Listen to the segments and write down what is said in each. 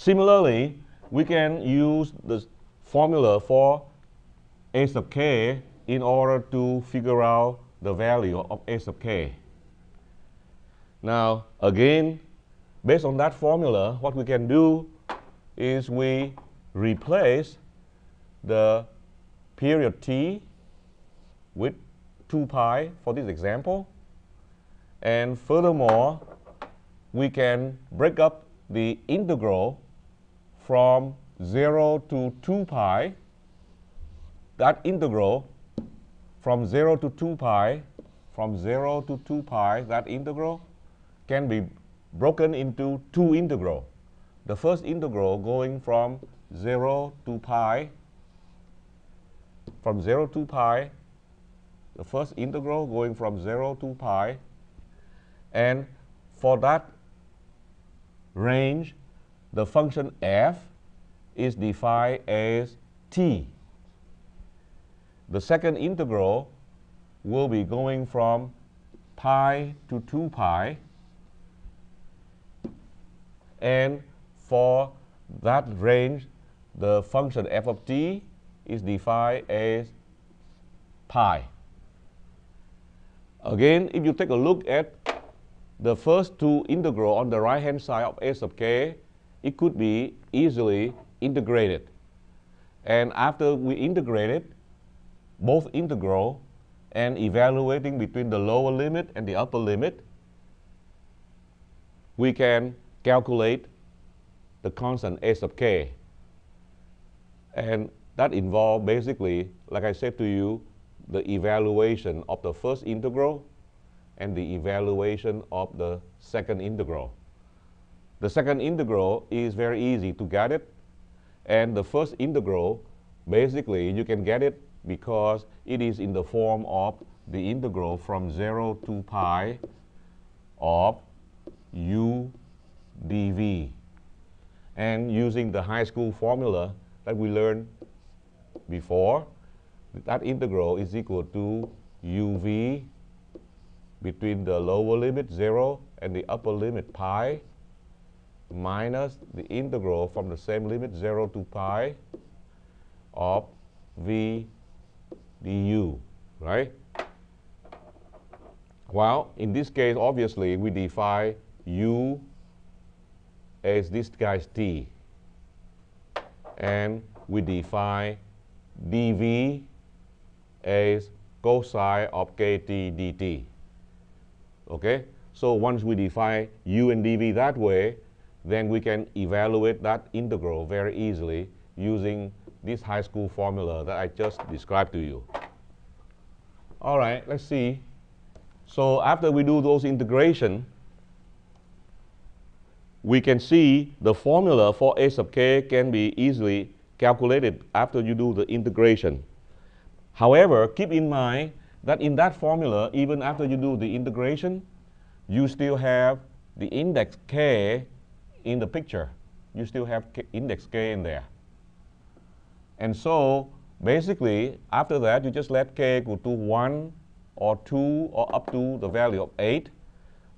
Similarly, we can use the formula for a sub k in order to figure out the value of a sub k. Now, again, based on that formula, what we can do is we replace the period t with 2 pi for this example. And furthermore, we can break up the integral from 0 to 2 pi. That integral from 0 to 2 pi, from 0 to 2 pi, that integral can be broken into two integrals. The first integral going from 0 to pi, from 0 to pi, the first integral going from 0 to pi, and for that range, the function f is defined as t. The second integral will be going from pi to 2 pi, and for that range, the function f of t is defined as pi. Again, if you take a look at the first two integral on the right hand side of a sub k, it could be easily integrated. And after we integrate it, both integral and evaluating between the lower limit and the upper limit, we can calculate the constant a sub k. And that involves basically, like I said to you, the evaluation of the first integral and the evaluation of the second integral. The second integral is very easy to get it. And the first integral, basically, you can get it because it is in the form of the integral from 0 to pi of u dv. And using the high school formula that we learned before, that integral is equal to uv between the lower limit 0 and the upper limit pi minus the integral from the same limit 0 to pi of v du, right? Well, in this case, obviously, we define u as this guy's t. And we define dv as cosine of kt dt. Okay? So once we define u and dv that way, then we can evaluate that integral very easily using this high school formula that I just described to you. All right, let's see. So after we do those integration, we can see the formula for a sub k can be easily calculated after you do the integration. However, keep in mind that in that formula, even after you do the integration, you still have the index k in the picture. You still have index k in there. And so basically, after that, you just let k equal to 1 or 2 or up to the value of 8.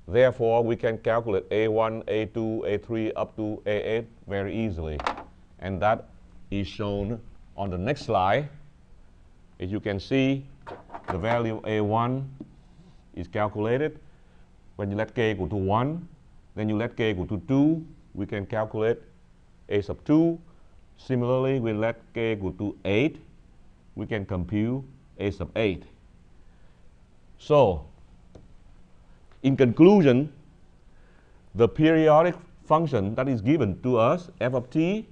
Therefore, we can calculate A1, A2, A3 up to A8 very easily. And that is shown on the next slide. As you can see, the value of A1 is calculated. When you let k equal to 1, then you let k equal to 2, we can calculate A sub 2. Similarly, we let k equal to 8, we can compute A sub 8. So, in conclusion, the periodic function that is given to us, f of t,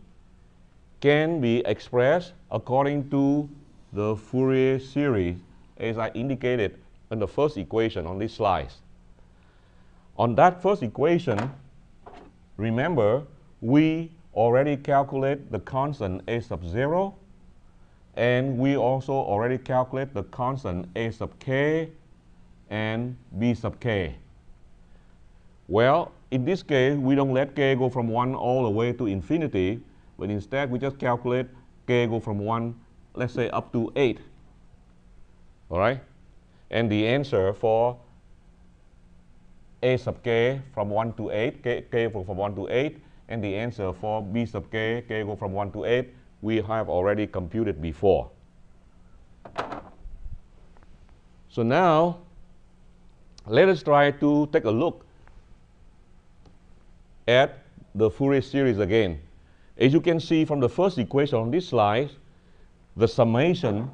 can be expressed according to the Fourier series as I indicated in the first equation on this slide. On that first equation, remember we already calculate the constant a sub 0 and we also already calculate the constant a sub k and b sub k. Well, in this case, we don't let k go from 1 all the way to infinity, but instead we just calculate k go from 1, let's say up to 8. All right? And the answer for a sub k from 1 to 8, k, k from 1 to 8, and the answer for b sub k, k go from 1 to 8, we have already computed before. So now, let us try to take a look at the Fourier series again. As you can see from the first equation on this slide, the summation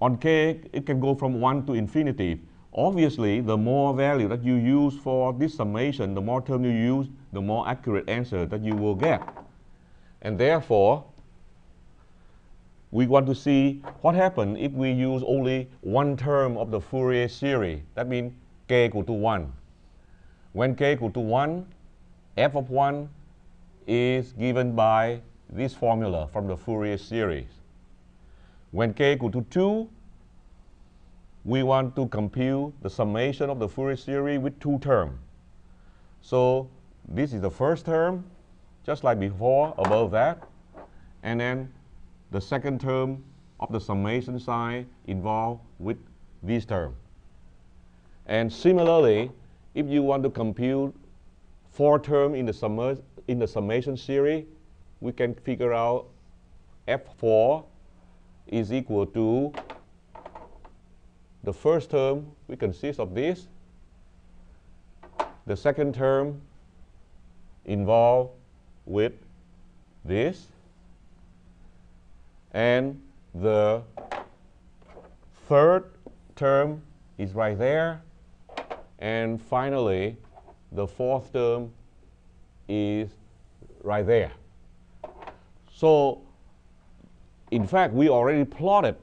on k, it can go from 1 to infinity. Obviously, the more value that you use for this summation, the more term you use, the more accurate answer that you will get. And therefore, we want to see what happens if we use only one term of the Fourier series. That means k equal to 1. When k equal to 1, f of 1 is given by this formula from the Fourier series. When k equal to 2, we want to compute the summation of the Fourier series with two terms. So this is the first term, just like before, above that. And then the second term of the summation sign involved with this term. And similarly, if you want to compute four terms in the, in the summation series, we can figure out F4 is equal to the first term, we consist of this. The second term involved with this. And the third term is right there. And finally, the fourth term is right there. So, in fact, we already plotted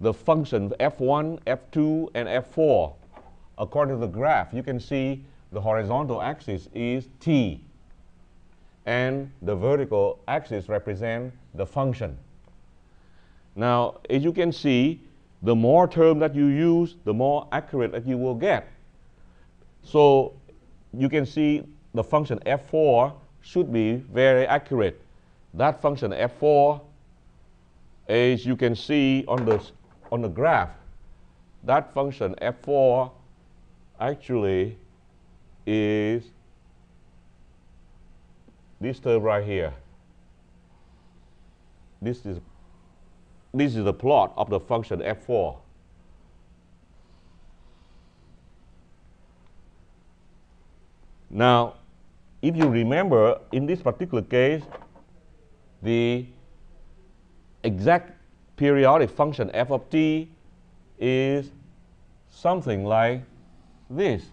the function f1, f2, and f4. According to the graph, you can see the horizontal axis is t, and the vertical axis represents the function. Now, as you can see, the more term that you use, the more accurate that you will get. So you can see the function f4 should be very accurate. That function f4, as you can see on the, on the graph, that function f4 actually is this term right here. This is this is the plot of the function f4. Now, if you remember, in this particular case, the exact periodic function f of t is something like this,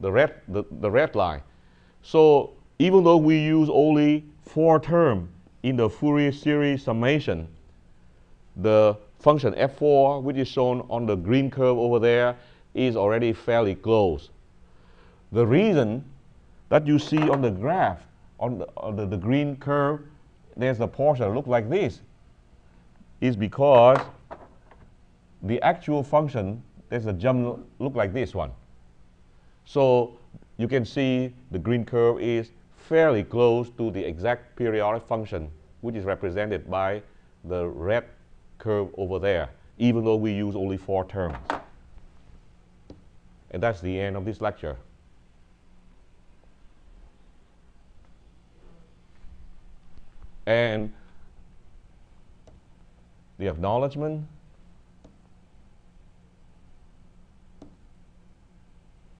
the red, the, the red line. So even though we use only four terms in the Fourier series summation, the function f4, which is shown on the green curve over there, is already fairly close. The reason that you see on the graph, on the, on the, the green curve, there's a portion that looks like this, is because the actual function, there's a jump look like this one. So you can see the green curve is fairly close to the exact periodic function, which is represented by the red curve over there, even though we use only four terms. And that's the end of this lecture. And the acknowledgement